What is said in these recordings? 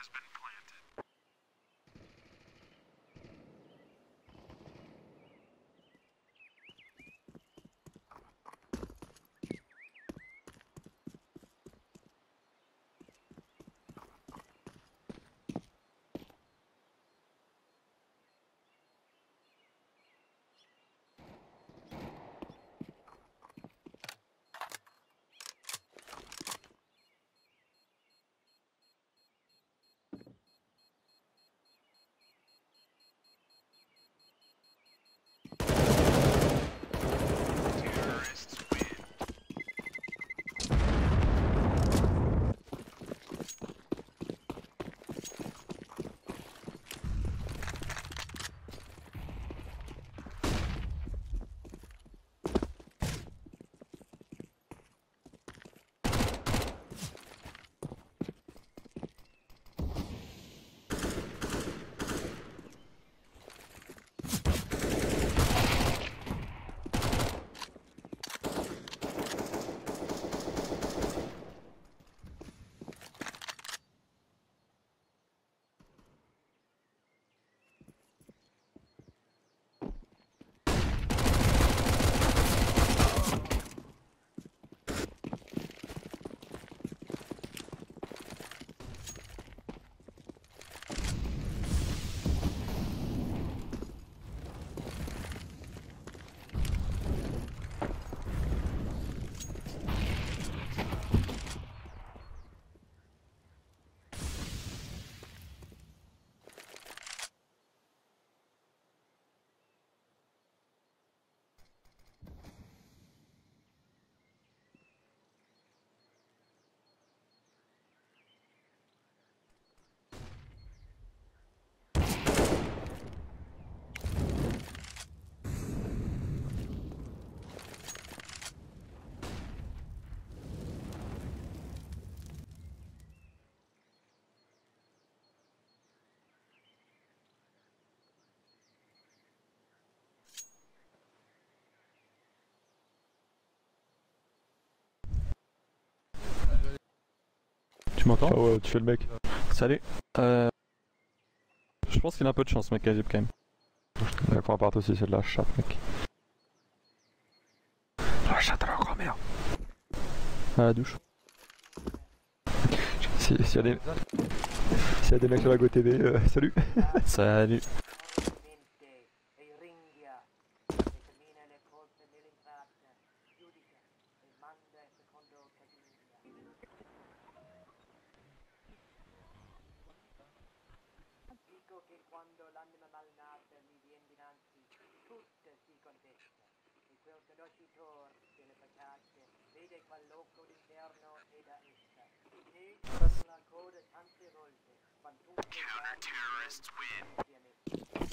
has been planted. Tu m'entends Ah ouais, tu fais le mec. Salut. Euh... Je pense qu'il a un peu de chance, mec, Azib, quand même. La partie aussi, c'est de la chatte, mec. La chatte à la grand-mère. À la douche. S'il si y, a des... si y a des mecs sur la GoTV, euh, salut Salut. Dico che quando l'anima malnata mi viene dinanzi, tutte si contesta. E quel conoscitor delle facciate vede quell'occhio d'inferno e da essa. E la coda tante volte, quantunque Counter-terrorists win!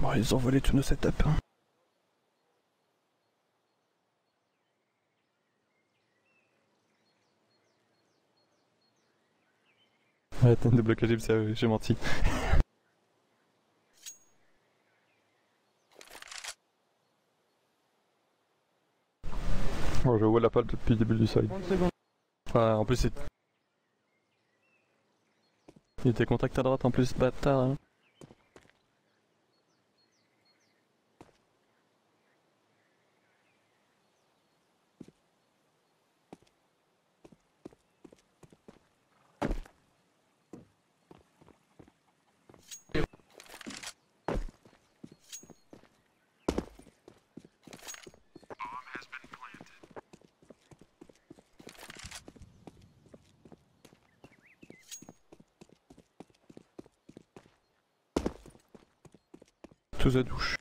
Bon, ils ont volé tous nos setups. Hein. Ouais, t'as une blocage, c'est- j'ai menti. Bon, je vois la pale depuis le début du side. 30 secondes. Ouais, en plus, il... il était contact à droite en plus, bâtard. Hein. Sous la douche.